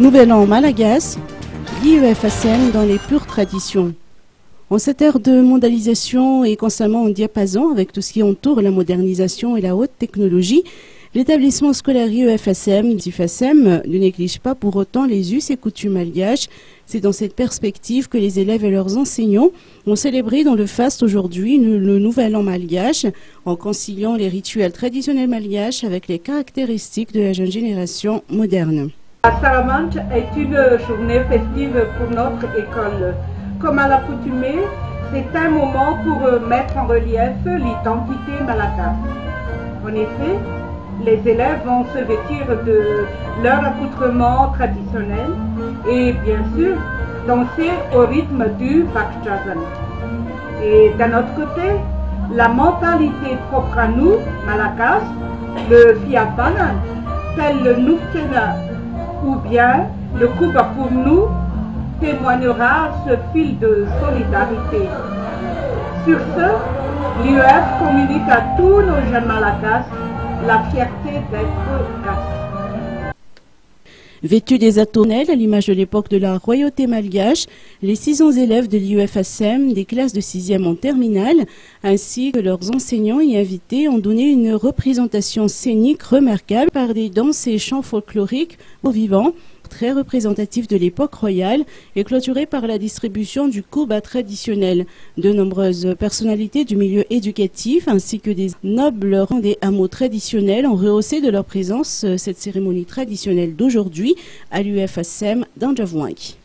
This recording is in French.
Nouvel an malagas, l'IEFACM dans les pures traditions. En cette ère de mondialisation et constamment en diapason avec tout ce qui entoure la modernisation et la haute technologie, l'établissement scolaire IEFACM, IFACM, ne néglige pas pour autant les us et coutumes malgaches. C'est dans cette perspective que les élèves et leurs enseignants ont célébré dans le faste aujourd'hui le nouvel an malgache en conciliant les rituels traditionnels malgaches avec les caractéristiques de la jeune génération moderne. La Salamandre est une journée festive pour notre école. Comme à l'accoutumée, c'est un moment pour mettre en relief l'identité malagasy. En effet, les élèves vont se vêtir de leur accoutrement traditionnel et bien sûr danser au rythme du Bakchazan. Et d'un autre côté, la mentalité propre à nous, Malakas, le Fiabanan, tel le Nuftena ou bien le Kuba pour nous, témoignera ce fil de solidarité. Sur ce, l'UF communique à tous nos jeunes Malakas la fierté d'être Vêtus des atonnels à l'image de l'époque de la royauté malgache, les 600 élèves de l'IUFASM des classes de 6e en terminale, ainsi que leurs enseignants et invités ont donné une représentation scénique remarquable par des danses et chants folkloriques au vivant, très représentatif de l'époque royale et clôturé par la distribution du kouba traditionnel. De nombreuses personnalités du milieu éducatif ainsi que des nobles rangs des hameaux traditionnels ont rehaussé de leur présence cette cérémonie traditionnelle d'aujourd'hui à l'UFSM d'Anjavouank.